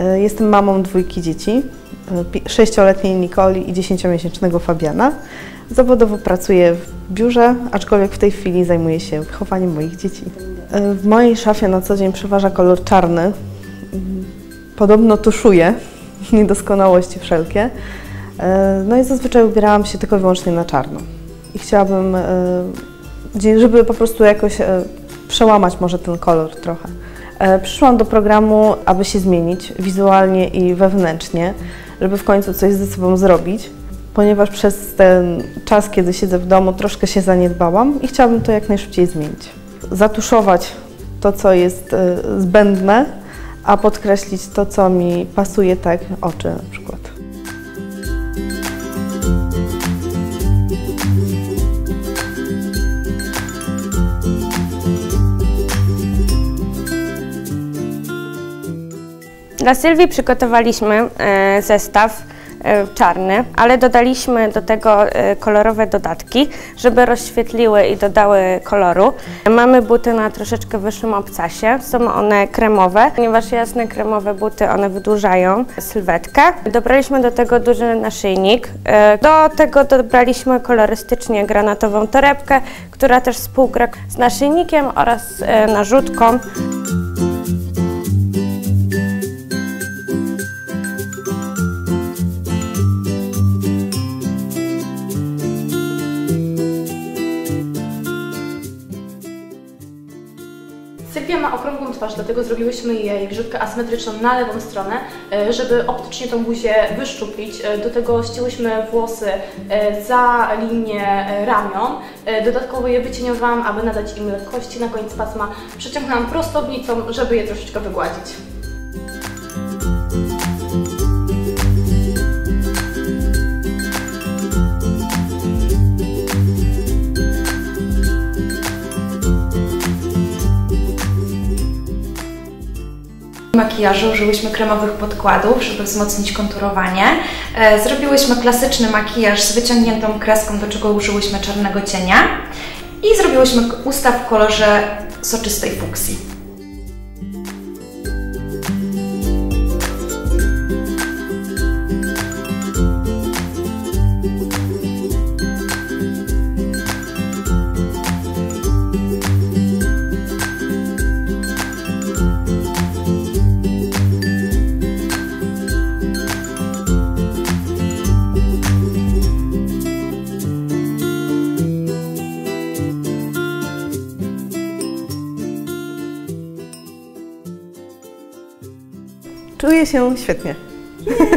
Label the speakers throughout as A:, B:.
A: E, Jestem mamą dwójki dzieci, e, sześcioletniej Nikoli i dziesięciomiesięcznego Fabiana. Zawodowo pracuję w biurze, aczkolwiek w tej chwili zajmuję się wychowaniem moich dzieci. E, W mojej szafie na co dzień przeważa kolor czarny. Podobno tuszuję niedoskonałości wszelkie. E, No i zazwyczaj ubierałam się tylko i wyłącznie na czarno. I chciałabym, dzie- żeby po prostu jakoś przełamać może ten kolor trochę. Przyszłam do programu, aby się zmienić wizualnie i wewnętrznie, żeby w końcu coś ze sobą zrobić, ponieważ przez ten czas, kiedy siedzę w domu, troszkę się zaniedbałam i chciałabym to jak najszybciej zmienić. Zatuszować to, co jest e, zbędne, a podkreślić to, co mi pasuje, tak oczy na przykład.
B: Dla Sylwii przygotowaliśmy e, zestaw czarny, ale dodaliśmy do tego e, kolorowe dodatki, żeby rozświetliły i dodały koloru. Mamy buty na troszeczkę wyższym obcasie, są one kremowe, ponieważ jasne kremowe buty one wydłużają sylwetkę. Dobraliśmy do tego duży naszyjnik. E, Do tego dobraliśmy kolorystycznie granatową torebkę, która też współgra z naszyjnikiem oraz e, narzutką.
C: Sylwia ma okrągłą twarz, dlatego zrobiłyśmy jej grzywkę asymetryczną na lewą stronę, e, żeby optycznie tą buzię wyszczuplić. E, Do tego ścięłyśmy włosy e, za linię ramion. Dodatkowo je wycieniowałam, aby nadać im lekkości na koniec pasma. Przeciągnęłam prostownicą, żeby je troszeczkę wygładzić.
D: Makijażu użyłyśmy kremowych podkładów, żeby wzmocnić konturowanie. E, Zrobiłyśmy klasyczny makijaż z wyciągniętą kreską, do czego użyłyśmy czarnego cienia. I zrobiłyśmy usta w kolorze soczystej fuksji.
A: Czuję się świetnie.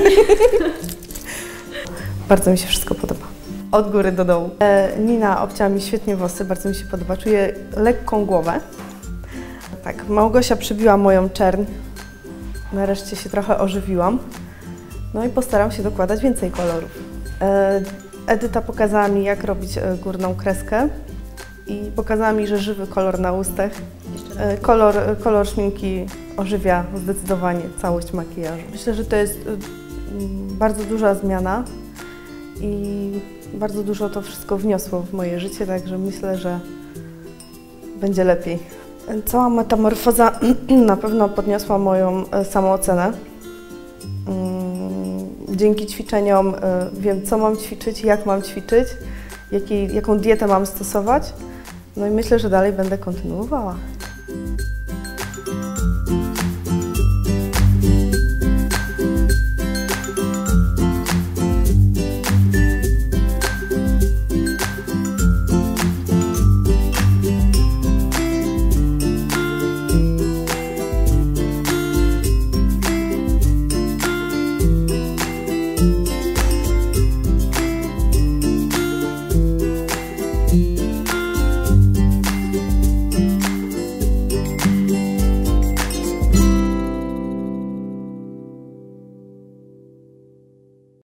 A: bardzo mi się wszystko podoba. Od góry do dołu. E, Nina obcięła mi świetnie włosy, bardzo mi się podoba. Czuję lekką głowę. Tak, Małgosia przybiła moją czerń. Nareszcie się trochę ożywiłam. No i postaram się dokładać więcej kolorów. E, Edyta pokazała mi, jak robić e, górną kreskę i pokazała mi, że żywy kolor na ustach. E, Kolor, kolor szminki ożywia zdecydowanie całość makijażu. Myślę, że to jest e, bardzo duża zmiana i bardzo dużo to wszystko wniosło w moje życie, także myślę, że będzie lepiej. Cała metamorfoza na pewno podniosła moją e, samoocenę. Mm, Dzięki ćwiczeniom wiem, co mam ćwiczyć, jak mam ćwiczyć, jakiej, jaką dietę mam stosować. No i myślę, że dalej będę kontynuowała.